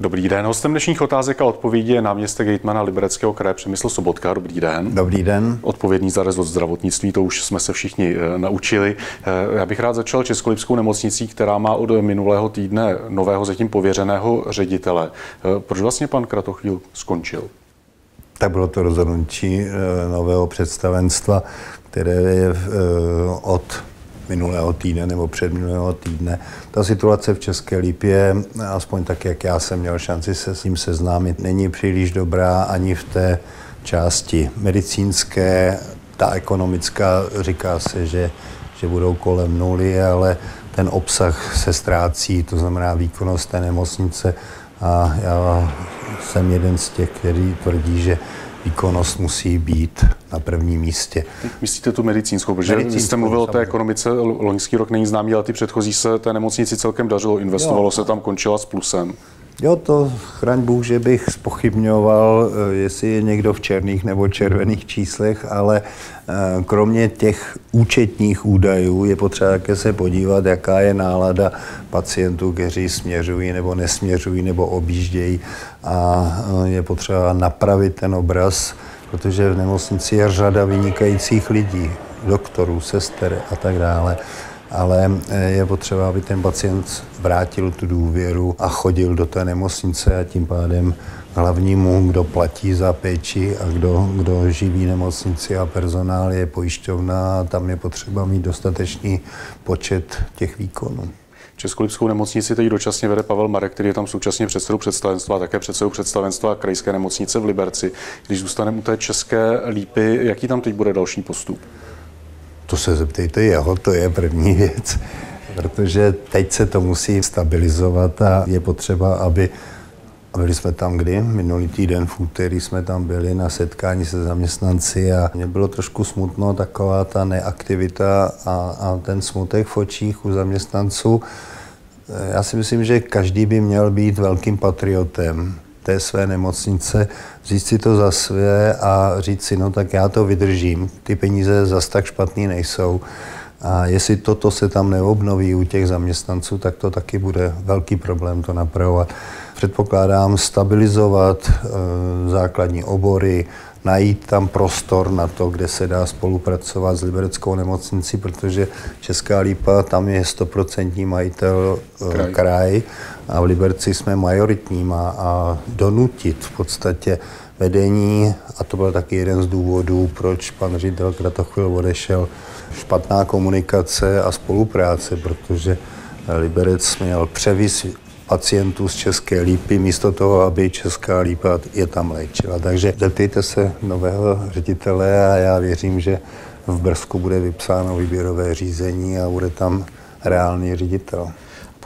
Dobrý den. Hostem dnešních otázek a odpovědí je náměstek hejtmana Libereckého kraje Přemysl Sobotka. Dobrý den. Dobrý den. Odpovědný za rezort zdravotnictví, to už jsme se všichni e, naučili. E, já bych rád začal Českolipskou nemocnicí, která má od minulého týdne nového zatím pověřeného ředitele. E, proč vlastně pan Kratochvíl skončil? Tak bylo to rozhodnutí nového představenstva, které je od minulého týdne nebo před minulého týdne. Ta situace v České Lípě, aspoň tak, jak já jsem měl šanci se s ním seznámit, není příliš dobrá ani v té části medicínské. Ta ekonomická říká se, že, že budou kolem nuly, ale ten obsah se ztrácí, to znamená výkonnost té nemocnice. A já jsem jeden z těch, který tvrdí, že výkonnost musí být na prvním místě. Myslíte tu medicínskou, protože medicínskou, jste mluvil o té ekonomice, loňský rok není známý, ale ty předchozí se té nemocnici celkem dařilo, investovalo jo. se tam, končila s plusem. Jo, to chraň Bůh, že bych spochybňoval, eh, jestli je někdo v černých nebo červených číslech, ale eh, kromě těch účetních údajů je potřeba také se podívat, jaká je nálada pacientů, kteří směřují nebo nesměřují nebo objíždějí. A eh, je potřeba napravit ten obraz, protože v nemocnici je řada vynikajících lidí, doktorů, sester a tak dále ale eh, je potřeba, aby ten pacient vrátil tu důvěru a chodil do té nemocnice a tím pádem hlavnímu, kdo platí za péči a kdo, kdo živí nemocnici a personál je pojišťovna a tam je potřeba mít dostatečný počet těch výkonů. Českolipskou nemocnici teď dočasně vede Pavel Marek, který je tam současně předsedou představenstva a také předsedou představenstva krajské nemocnice v Liberci. Když zůstaneme u té české lípy, jaký tam teď bude další postup? To se zeptejte jeho, to je první věc, protože teď se to musí stabilizovat a je potřeba, aby byli jsme tam kdy? Minulý týden v úterý jsme tam byli na setkání se zaměstnanci a mě bylo trošku smutno taková ta neaktivita a, a ten smutek v očích u zaměstnanců. Já si myslím, že každý by měl být velkým patriotem té své nemocnice, říct si to za své a říct si, no tak já to vydržím, ty peníze zas tak špatný nejsou. A jestli toto se tam neobnoví u těch zaměstnanců, tak to taky bude velký problém to napravovat. Předpokládám stabilizovat e, základní obory, najít tam prostor na to, kde se dá spolupracovat s Libereckou nemocnicí, protože Česká lípa, tam je stoprocentní majitel eh, kraj. kraj a v Liberci jsme majoritním a, a donutit v podstatě vedení, a to byl taky jeden z důvodů, proč pan ředitel Kratochvil odešel, špatná komunikace a spolupráce, protože Liberec měl převis pacientů z České lípy, místo toho, aby Česká lípa je tam léčila. Takže zeptejte se nového ředitele a já věřím, že v Brzku bude vypsáno výběrové řízení a bude tam reálný ředitel.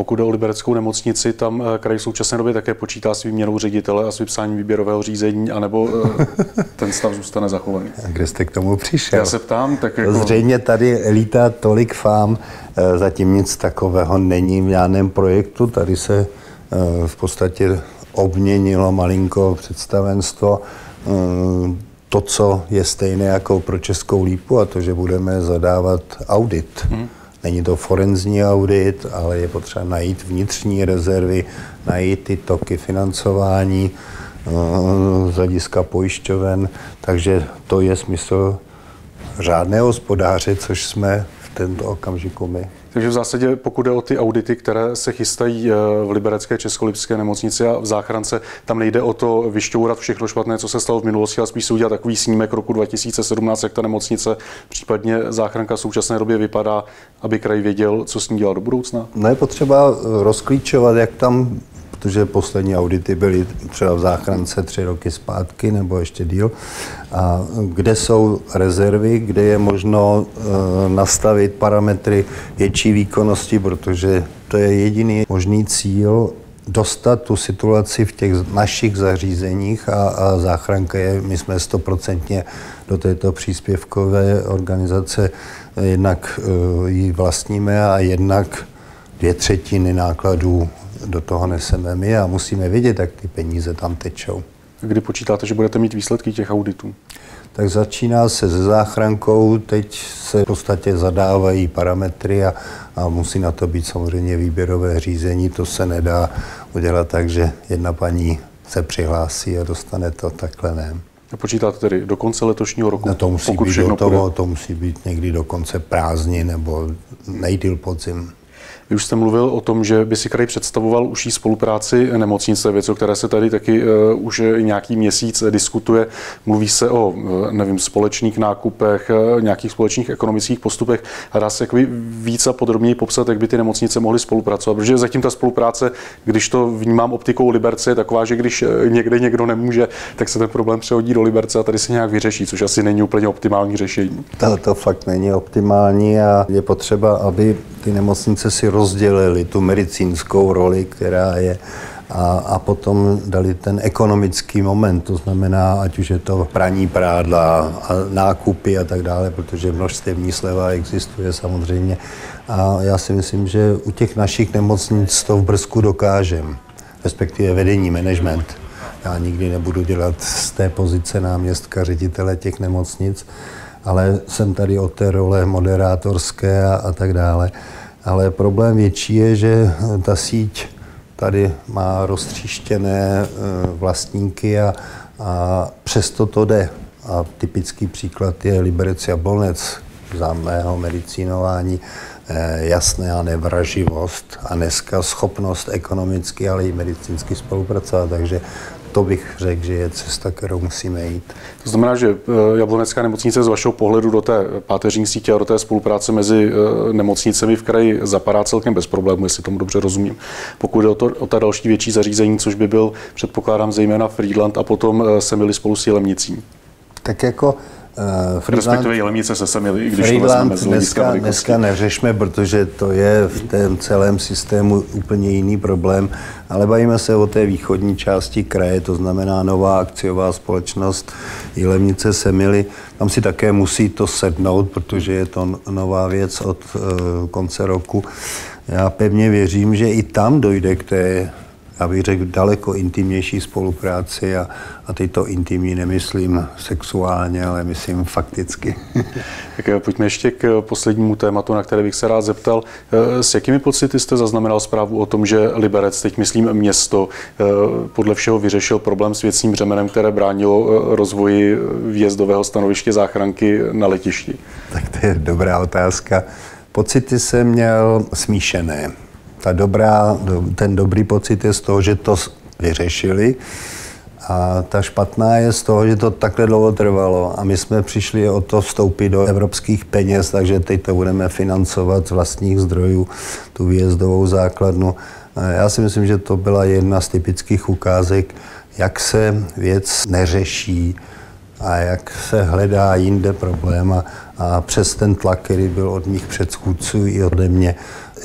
Pokud jde o libereckou nemocnici, tam eh, kraj v současné době také počítá s výměnou ředitele a s vypsáním výběrového řízení, anebo eh, ten stav zůstane zachovaný. A kde jste k tomu přišel? Já se ptám, tak jako... Zřejmě tady lítá tolik fám, eh, zatím nic takového není v žádném projektu. Tady se v podstatě obměnilo malinko představenstvo to, co je stejné jako pro Českou lípu a to, že budeme zadávat audit. Hmm Není to forenzní audit, ale je potřeba najít vnitřní rezervy, najít ty toky financování eh, z hlediska pojišťoven. Takže to je smysl řádného hospodáře, což jsme tento okamžiku my. Takže v zásadě, pokud jde o ty audity, které se chystají eh, v Liberecké českolipské nemocnici a v záchrance, tam nejde o to vyšťourat všechno špatné, co se stalo v minulosti, ale spíš se udělat takový snímek roku 2017, jak ta nemocnice, případně záchranka v současné době vypadá, aby kraj věděl, co s ní dělá do budoucna? No je potřeba rozklíčovat, jak tam protože poslední audity byly třeba v záchrance tři roky zpátky nebo ještě díl. A kde jsou rezervy, kde je možno e, nastavit parametry větší výkonnosti, protože to je jediný možný cíl dostat tu situaci v těch našich zařízeních a, a záchranka je, my jsme stoprocentně do této příspěvkové organizace jednak e, ji vlastníme a jednak dvě třetiny nákladů do toho neseme my a musíme vědět, jak ty peníze tam tečou. Kdy počítáte, že budete mít výsledky těch auditů? Tak začíná se se záchrankou, teď se v podstatě zadávají parametry a, a musí na to být samozřejmě výběrové řízení, to se nedá udělat tak, že jedna paní se přihlásí a dostane to, takhle ne. Počítáte tedy do konce letošního roku? No to musí pokud být do toho, to musí být někdy do konce prázdnin nebo nejdýl podzim. Vy už jste mluvil o tom, že by si kraj představoval užší spolupráci nemocnice, věc, o které se tady taky uh, už nějaký měsíc diskutuje. Mluví se o, uh, nevím, společných nákupech, uh, nějakých společných ekonomických postupech. A dá se jakoby víc a podrobněji popsat, jak by ty nemocnice mohly spolupracovat. Protože zatím ta spolupráce, když to vnímám optikou Liberce, je taková, že když někde někdo nemůže, tak se ten problém přehodí do Liberce a tady se nějak vyřeší, což asi není úplně optimální řešení. To, to fakt není optimální a je potřeba, aby ty nemocnice si rozdělili tu medicínskou roli, která je a, a potom dali ten ekonomický moment, to znamená, ať už je to praní prádla a nákupy a tak dále, protože množstevní sleva existuje samozřejmě. A já si myslím, že u těch našich nemocnic to v Brzku dokážem, respektive vedení, management. Já nikdy nebudu dělat z té pozice náměstka ředitele těch nemocnic, ale jsem tady o té role moderátorské a, a tak dále. Ale problém větší je, že ta síť tady má roztříštěné eh, vlastníky a, a přesto to jde. A typický příklad je Liberec Jablonec, za mého medicínování eh, jasná nevraživost a dneska schopnost ekonomicky, ale i medicínsky spolupracovat. Takže to bych řekl, že je cesta, kterou musíme jít. To znamená, že eh, Jablonecká nemocnice z vašeho pohledu do té páteřní sítě a do té spolupráce mezi eh, nemocnicemi v kraji zapadá celkem bez problémů, jestli tomu dobře rozumím. Pokud jde o, to, o ta další větší zařízení, což by byl, předpokládám, zejména Friedland a potom eh, se byli spolu s Jelemnicí. Tak jako Uh, Friedland, Respektive Jelemice se sem, když Friedland to dneska, dneska neřešme, protože to je v tom celém systému úplně jiný problém, ale bavíme se o té východní části kraje, to znamená nová akciová společnost Jilemnice Semily. Tam si také musí to sednout, protože je to nová věc od uh, konce roku. Já pevně věřím, že i tam dojde k té já bych řekl, daleko intimnější spolupráci a, a teď to intimní nemyslím sexuálně, ale myslím fakticky. tak eh, pojďme ještě k poslednímu tématu, na které bych se rád zeptal. Eh, s jakými pocity jste zaznamenal zprávu o tom, že Liberec, teď myslím město, eh, podle všeho vyřešil problém s věcním břemenem, které bránilo rozvoji výjezdového stanoviště záchranky na letišti? Tak to je dobrá otázka. Pocity jsem měl smíšené ta dobrá, ten dobrý pocit je z toho, že to vyřešili a ta špatná je z toho, že to takhle dlouho trvalo a my jsme přišli o to vstoupit do evropských peněz, takže teď to budeme financovat z vlastních zdrojů, tu výjezdovou základnu. Já si myslím, že to byla jedna z typických ukázek, jak se věc neřeší a jak se hledá jinde problém a, přes ten tlak, který byl od mých předchůdců i ode mě.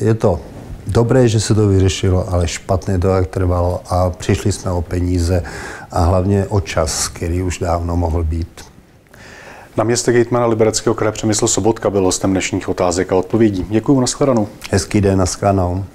Je to dobré, že se to vyřešilo, ale špatně to jak trvalo a přišli jsme o peníze a hlavně o čas, který už dávno mohl být. Na městě Gatemana Libereckého kraje Přemysl Sobotka byl hostem dnešních otázek a odpovědí. Děkuji, nashledanou. Hezký den, nashledanou.